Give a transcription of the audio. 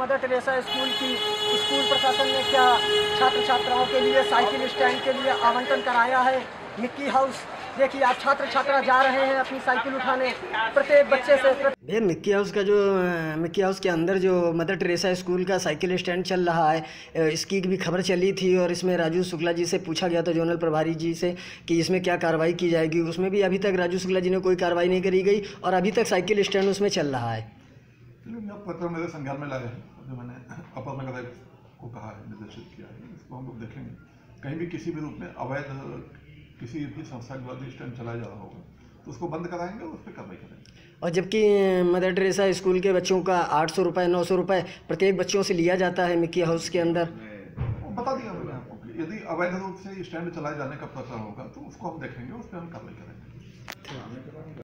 Mother Teresa school की, school प्रशासन ने क्या छात्र छात्राओं के लिए, साइकिल स्टैंड के लिए आवंटन कराया है? मिक्की हाउस देखिए आप छात्र छात्रा जा रहे हैं अपनी साइकिल उठाने। प्रत्येक बच्चे से भैया मिक्की हाउस का जो मिक्की हाउस के अंदर जो मदर टेरेसा स्कूल का साइकिल स्टैंड चल रहा है इसकी भी खबर चली थी और इसमें राजू शुक्ला जी से पूछा गया था, जोनल प्रभारी जी से, कि इसमें क्या कार्रवाई की जाएगी। उसमें भी अभी तक राजू शुक्ला जी ने कोई कार्रवाई नहीं करी गई और अभी तक साइकिल स्टैंड उसमें चल रहा है। चलिए मैं पत्र मेरे संज्ञान में लाए हैं। जो मैंने अपर नगर को कहा है निर्देशित किया है। इसको हम लोग देखेंगे। कहीं भी किसी भी रूप में अवैध किसी भी संस्था के द्वारा स्टैंड चलाया जा रहा होगा तो उसको बंद कराएँगे और उस पर कार्रवाई करेंगे। और जबकि मदर टेरेसा स्कूल के बच्चों का आठ सौ रुपये नौ सौ रुपये प्रत्येक बच्चों से लिया जाता है मिक्की हाउस के अंदर? बता दिया मैंने आपको यदि अवैध रूप से स्टैंड चलाए जाने का प्रचार होगा तो उसको हम देखेंगे उस पर हम कार्रवाई करेंगे।